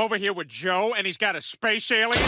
Over here with Joe, and he's got a space alien?